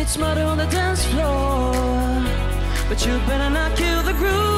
It's murder on the dance floor, but you better not kill the groove.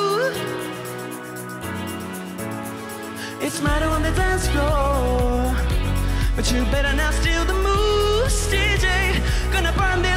It's matter on the dance floor. But you better not steal the moves, DJ Gonna burn this